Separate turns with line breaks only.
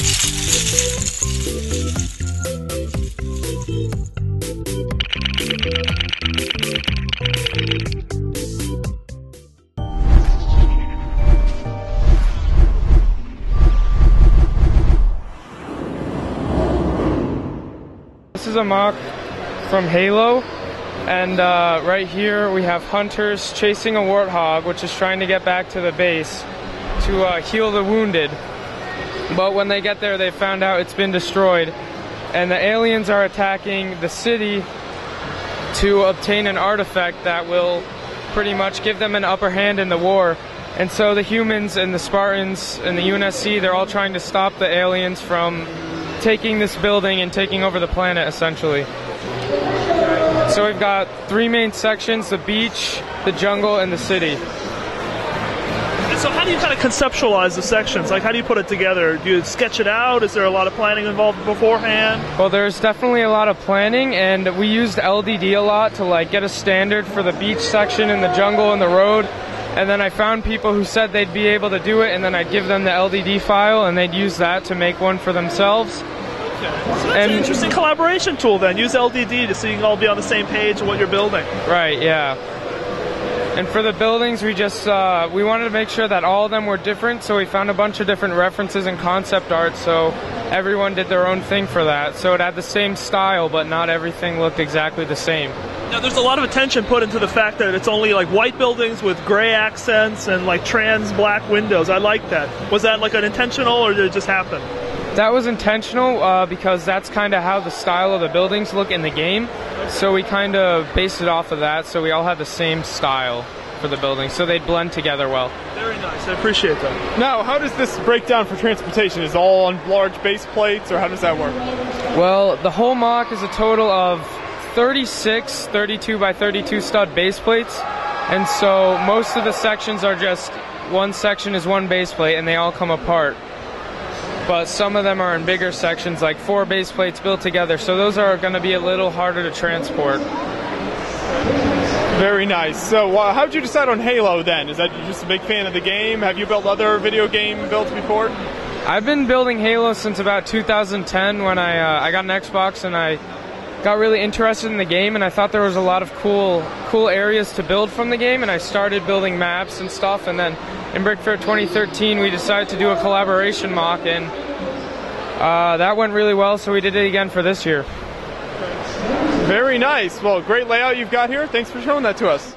This is a mock from Halo, and uh, right here we have hunters chasing a warthog, which is trying to get back to the base to uh, heal the wounded. But when they get there, they found out it's been destroyed, and the aliens are attacking the city to obtain an artifact that will pretty much give them an upper hand in the war. And so the humans and the Spartans and the UNSC, they're all trying to stop the aliens from taking this building and taking over the planet essentially. So we've got three main sections the beach, the jungle, and the city.
So, how do you kind of conceptualize the sections? Like, how do you put it together? Do you sketch it out? Is there a lot of planning involved beforehand?
Well, there's definitely a lot of planning, and we used LDD a lot to like get a standard for the beach section and the jungle and the road. And then I found people who said they'd be able to do it, and then I'd give them the LDD file, and they'd use that to make one for themselves.
So that's
And-
an interesting collaboration tool. Then use LDD to so you can all be on the same page of what you're building.
Right, yeah. And for the buildings, we just uh, we wanted to make sure that all of them were different, so we found a bunch of different references and concept art. So everyone did their own thing for that. So it had the same style, but not everything looked exactly the same.
Now, there's a lot of attention put into the fact that it's only like white buildings with gray accents and like trans black windows. I like that. Was that like an intentional, or did it just happen?
That was intentional uh, because that's kind of how the style of the buildings look in the game. So we kind of based it off of that. So we all had the same style for the buildings, so they'd blend together well.
Very nice. I appreciate that.
Now, how does this break down for transportation? Is it all on large base plates, or how does that work?
Well, the whole mock is a total of 36 32 by 32 stud base plates. And so most of the sections are just one section is one base plate and they all come apart. But some of them are in bigger sections, like four base plates built together. So those are going to be a little harder to transport.
Very nice. So, uh, how did you decide on Halo then? Is that just a big fan of the game? Have you built other video game builds before?
I've been building Halo since about 2010 when I uh, I got an Xbox and I got really interested in the game and I thought there was a lot of cool cool areas to build from the game and I started building maps and stuff and then in BrickFair 2013 we decided to do a collaboration mock and uh, that went really well so we did it again for this year.
Very nice. Well, great layout you've got here. Thanks for showing that to us.